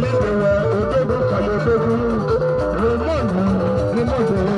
olóde wọn òdòdó kan lódógún rèmọ́ọ̀nù mímọ́dọ̀